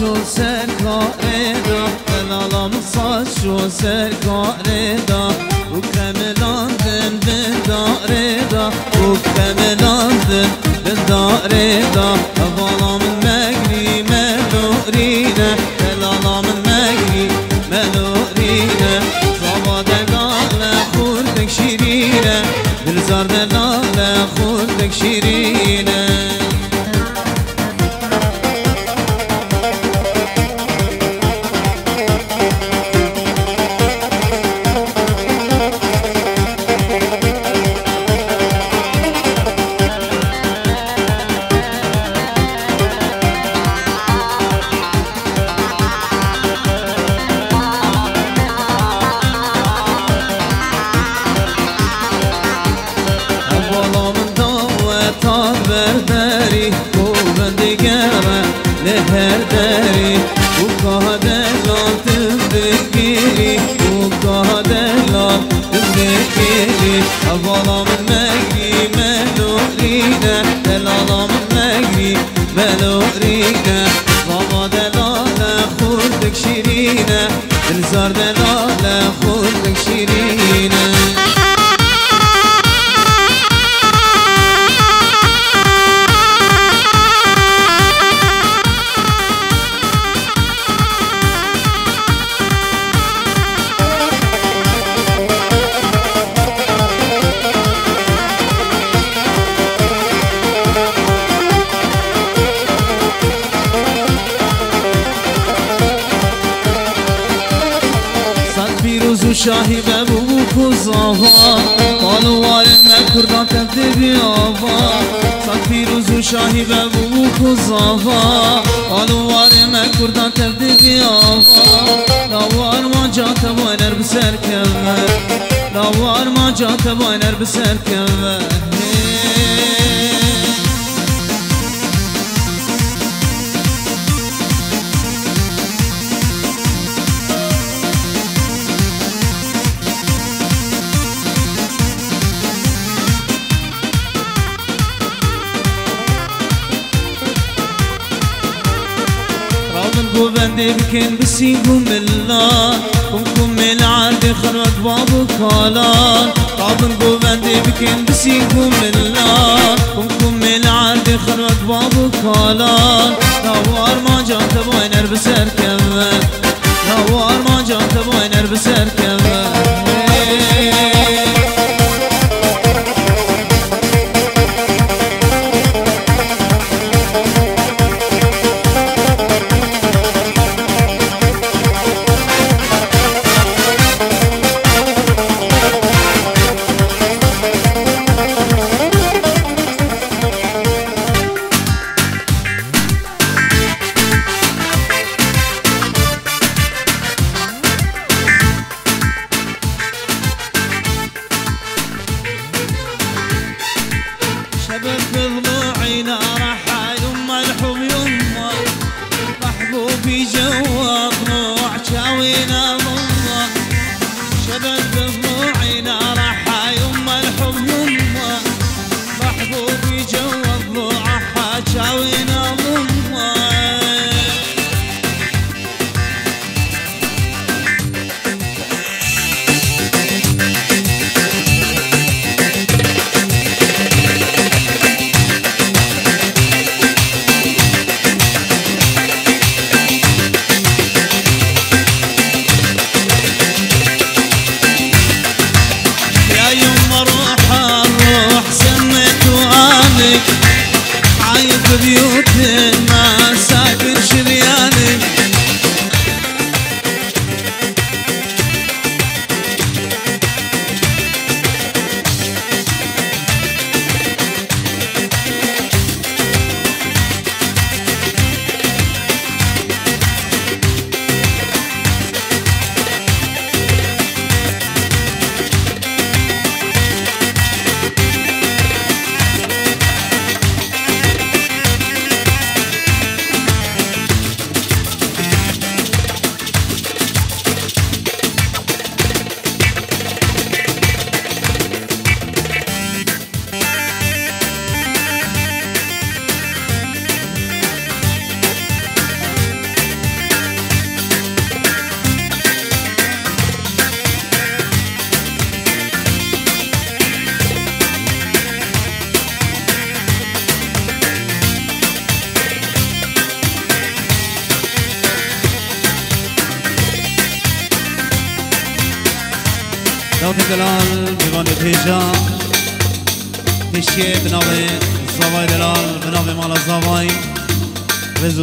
شو سر کاریدا کلالا مصا شو سر کاریدا و کملان دن بداریدا و کملان دن بداریدا اوالا من مگری ملورینه کلالا من مگری ملورینه زابا دلاله خوردک شیرینه دلزار دلاله خوردک شیرینه شاهی به بو کزاوا قالو وارم کردان تبدی بیاوا سات پیروز و شاهی به بو کزاوا قالو وارم کردان تبدی بیاوا لوار ما جات واینر بسر کمه لوار ما جات واینر بسر کمه بو بند بکن بسیگو ملا کن کن ملعرد خرد بابو کالان طابن بو بند بکن بسیگو ملا کن کن ملعرد خرد بابو کالان نوار ما جان تبوین نر بسر کمن نوار ما جان تبوین نر بسر کمن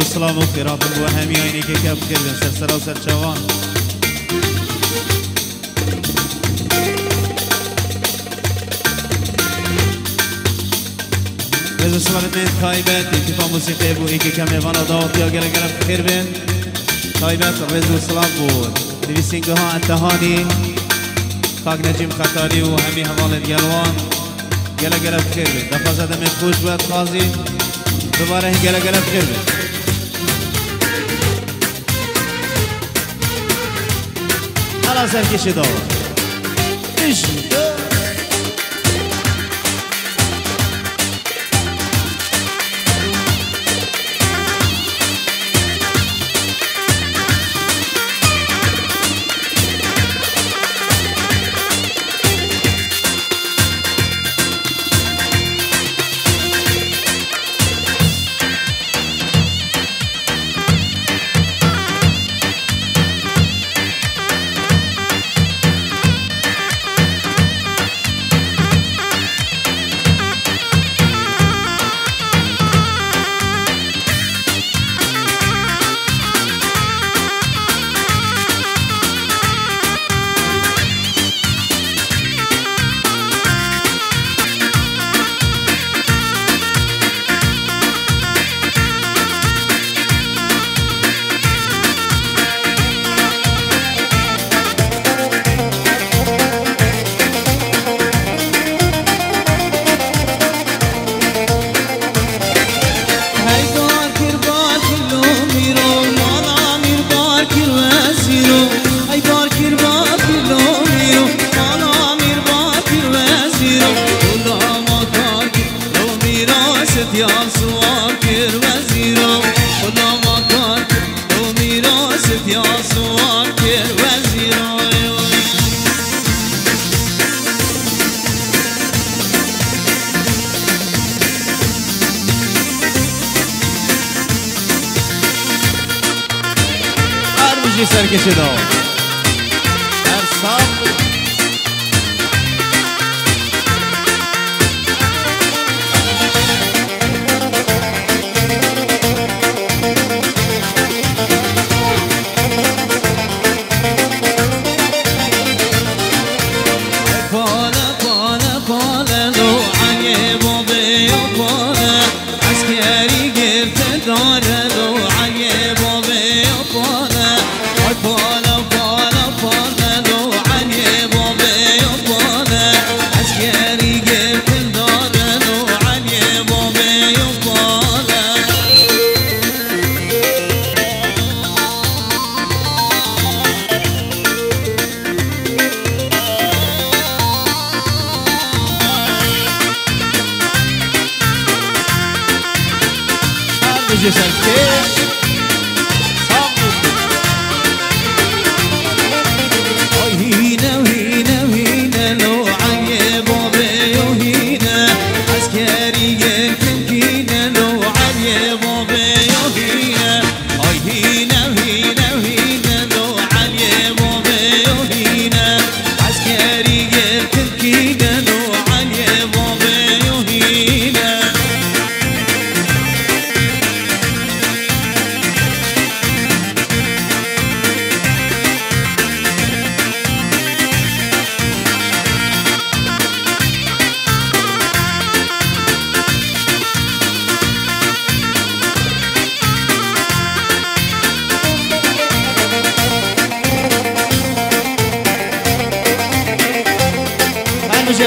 سلام و خیرات و همی همیانی که کف کردن سرسرا و سرچوان بزر سلامت بین تایبت با موسیقی بو این که کم ایوان و یا گره گره گرم خیر بین تایبت رزو سلام بود. نویسینگه ها انتهانی. خاک نجیم خطاری و همی همال گلوان گله گله بخیر بین. دفعه زدم خوش بود خازی دوباره گله گله بخیر بین. razem, jeśli do. Iż,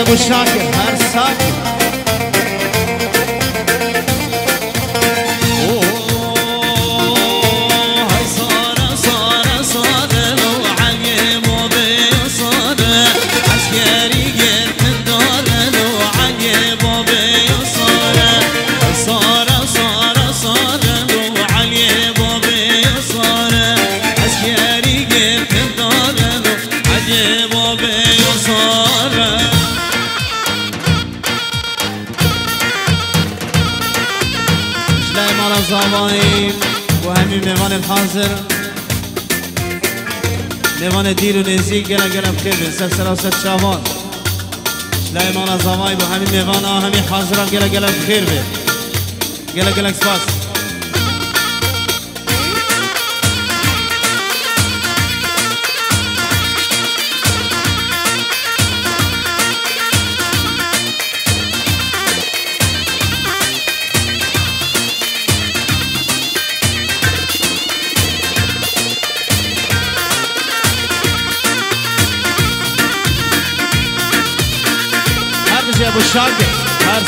ابو شاكر هر ساكن حاضر. نوان دیر و نزی گره گره بکرده سر سراست شوان لیمان از آمای با همین میوان ها همین حاضران گره گره بکرده گره گره گرم سپاس. bu şarkı her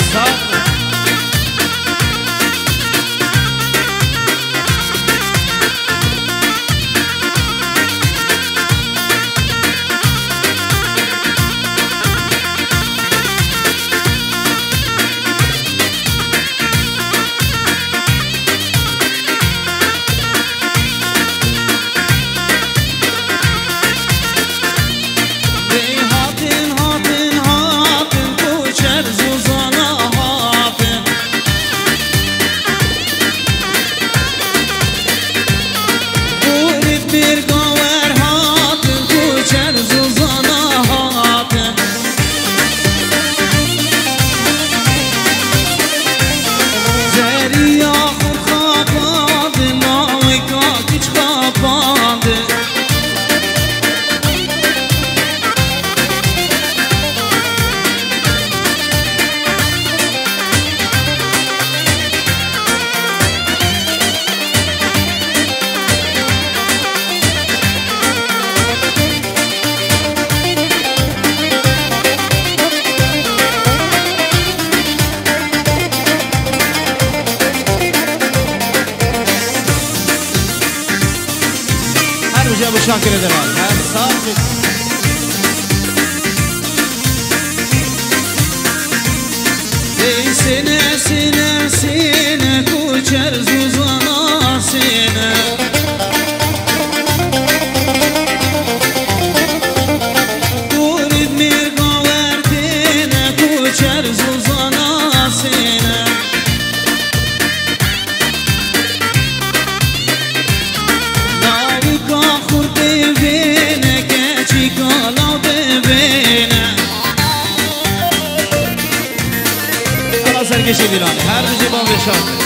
Shantanu.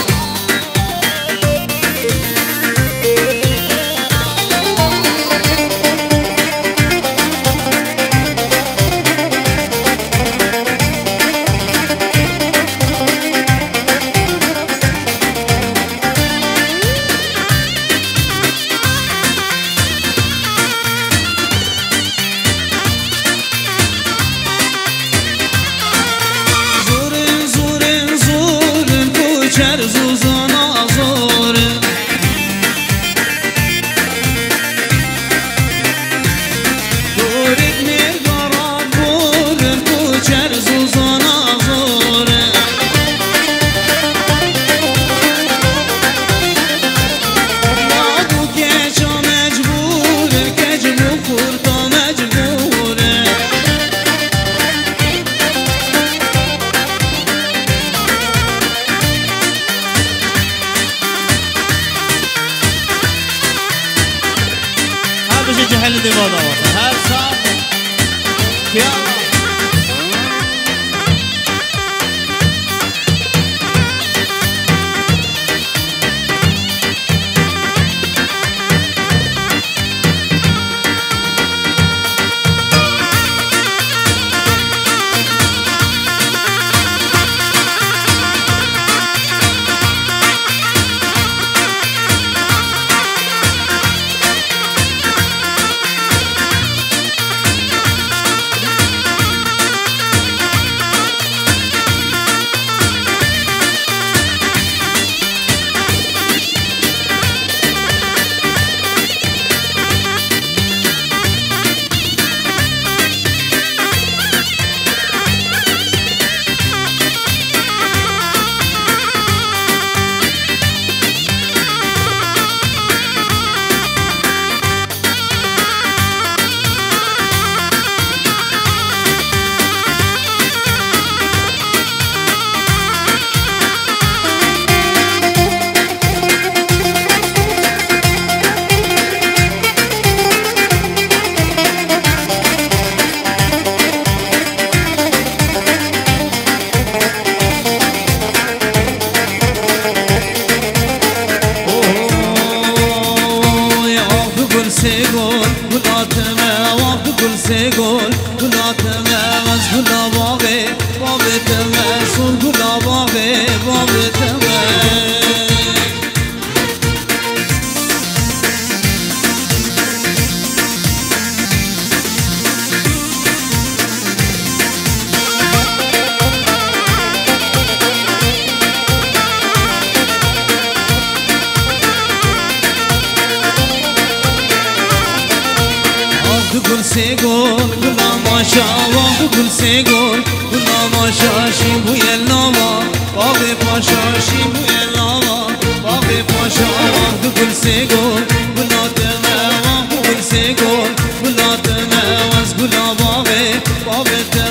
Gul se gol Gula maşa Vandu gul se gol Gula maşa Şibu yellama Bave paşa Şibu yellama Bave paşa Vandu gul se gol Gula teme Vandu gul se gol Gula teme Vaz gula bave Bave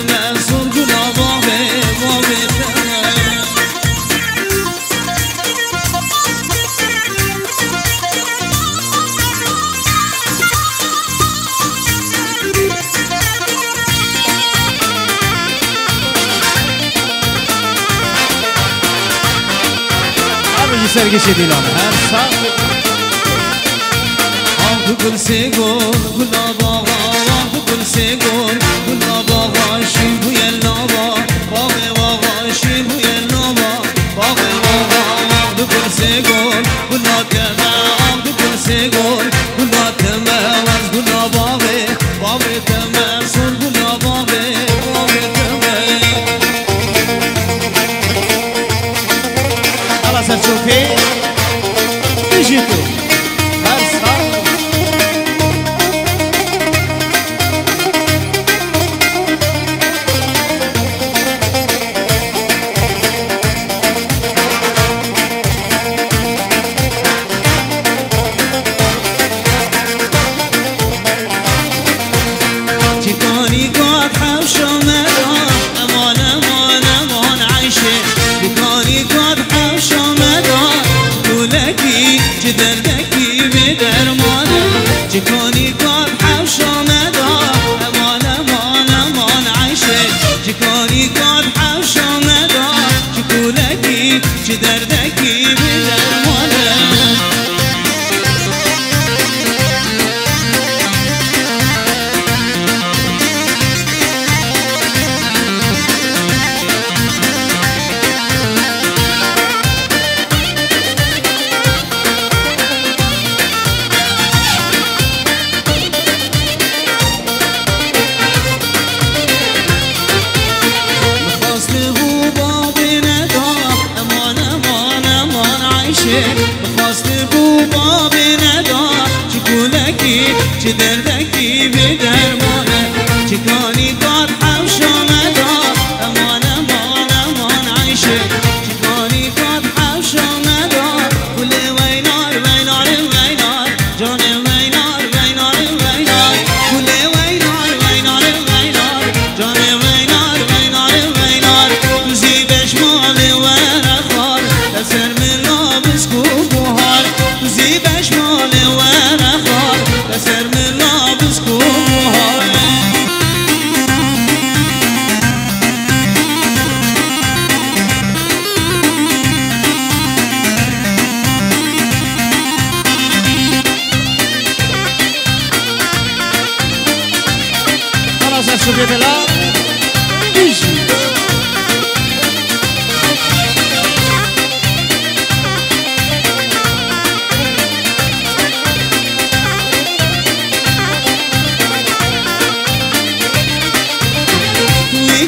sergisiyle. Hem sandık. Avı gül segur, gül abağa, avı gül segur, gül abağa, şimdi bu yer lava, bağı bağa, şimdi bu yer lava, bağı bağa, avı gül segur, gül abağa, avı gül segur, Venga, súbetela. Mi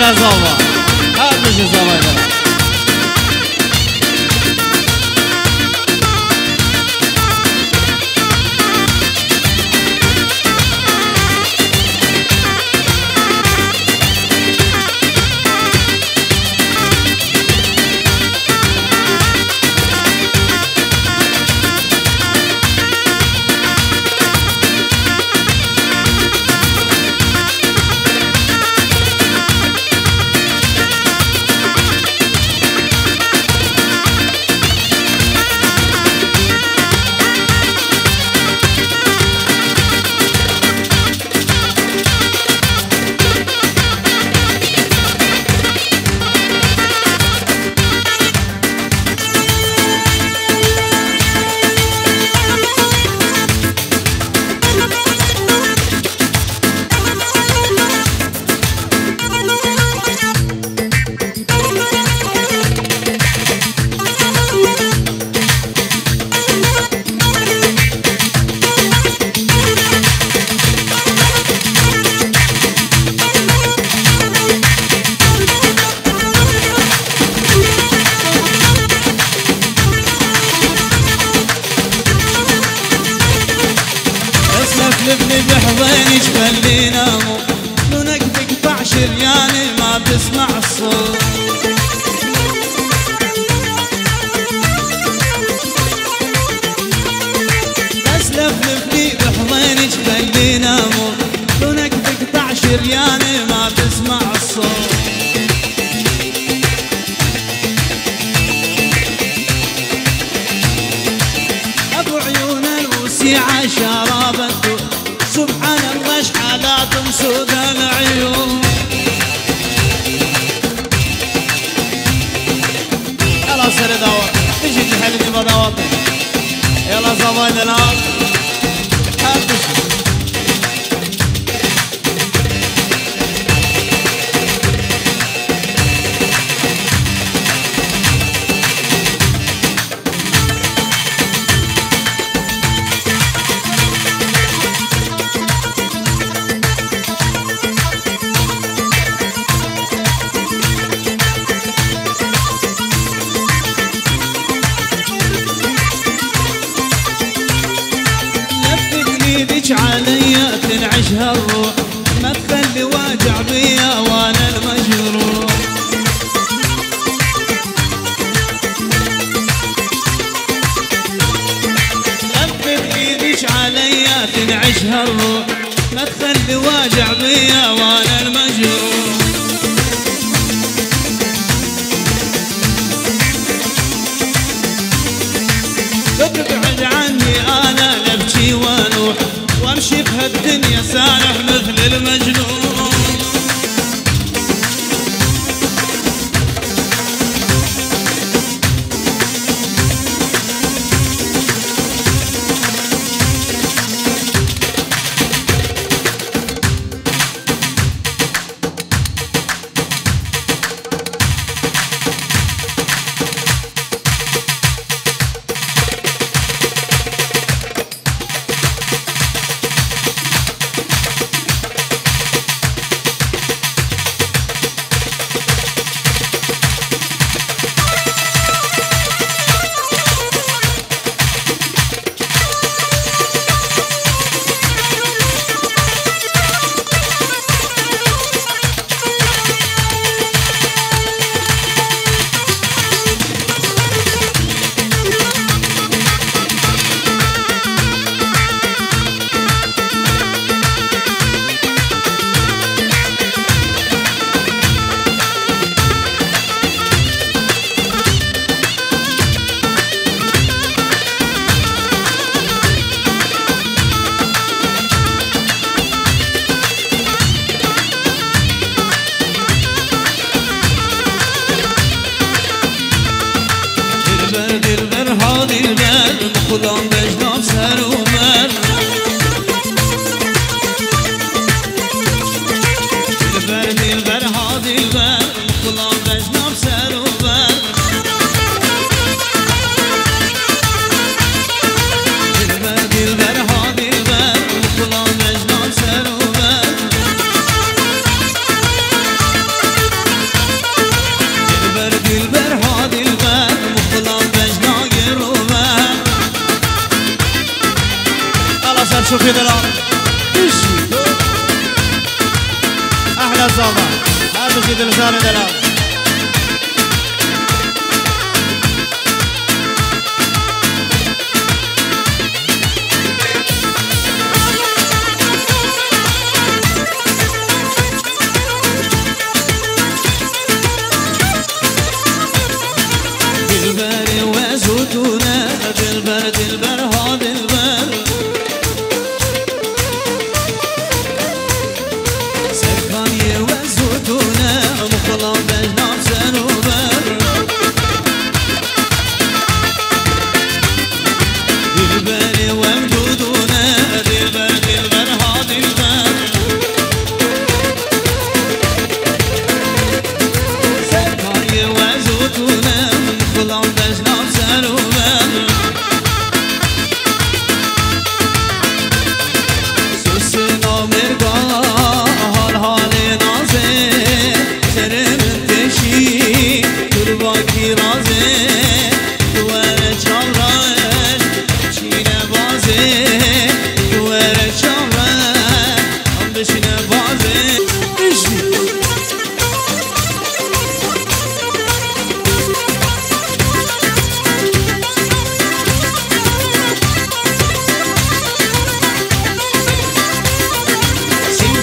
Razova. Kardeşiz havayla.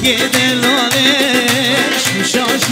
که دل آرش میشاش